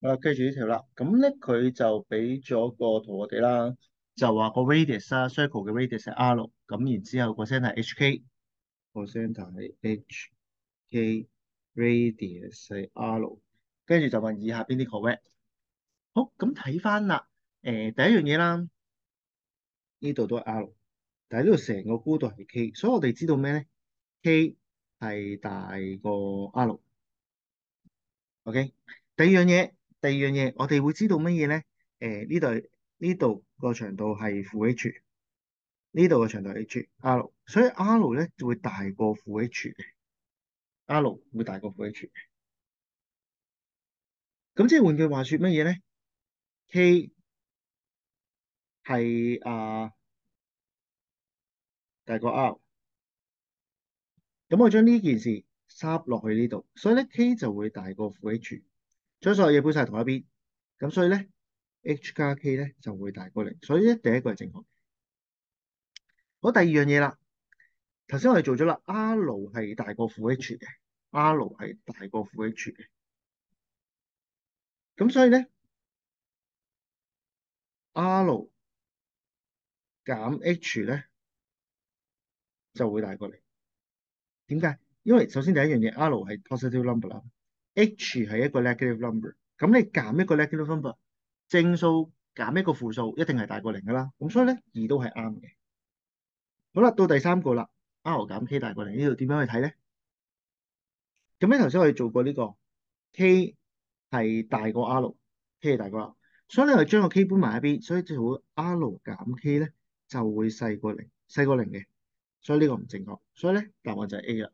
啊，記住呢條啦。咁咧佢就俾咗個圖我哋啦，就話個 radius 啦，circle 嘅 radius 系 r，咁然之後個 centre 係 hk，個 centre 係 hk，radius 系 r，跟住就問以下邊啲 correct。好，咁睇翻啦。誒、第一樣嘢啦，呢度都係 r，但系呢度成個高度係 k，所以我哋知道咩咧？k 係大過 r。OK，第二樣嘢，第二樣嘢，我哋會知道乜嘢咧？誒、呢度呢度個長度係負 h，呢度嘅長度係 h r，所以 r 咧就會大過負 h 嘅，r 會大過負 h 嘅。咁即係換句話說乜嘢咧？k 係啊大過 r，咁我將呢件事插落去呢度，所以咧 k 就會大過負 h，將所有嘢搬晒同一邊，咁所以咧 h 加 k 咧就會大過零，所以咧第一個係正確。好，第二樣嘢啦，頭先我哋做咗啦，r 係大過負 h 嘅，r 係大過負 h 嘅，咁所以咧 r 減 h 咧就會大過零。點解？因為首先第一樣嘢，r 係 positive number 啦，h 係一個 negative number，咁你減一個 negative number，正數減一個負數，一定係大過零噶啦。咁所以咧，二都係啱嘅。好啦，到第三個啦，r 減 k 大過零，呢度點樣去睇咧？咁咧頭先我哋做過呢個 k 係大過 r，k 係大過 r，所以你係將個 k 搬埋一邊，所以就會 r 減 k 咧就會細過零，細過零嘅，所以呢個唔正確，所以咧答案就係 A 啦。